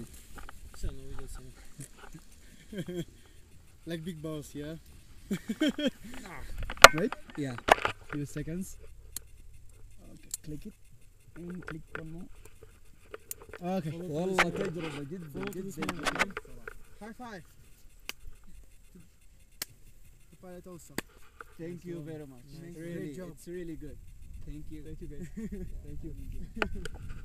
Mm. Все равно هبوط сам. like big balls, yeah? Right? Yeah. Few seconds. Okay, click it. And click one more. Okay. والله تجربة جدا جدا High five. The pilot also. Thank you very much. Nice. Really, Great job. it's really good. Thank you. Thank you guys. Thank you.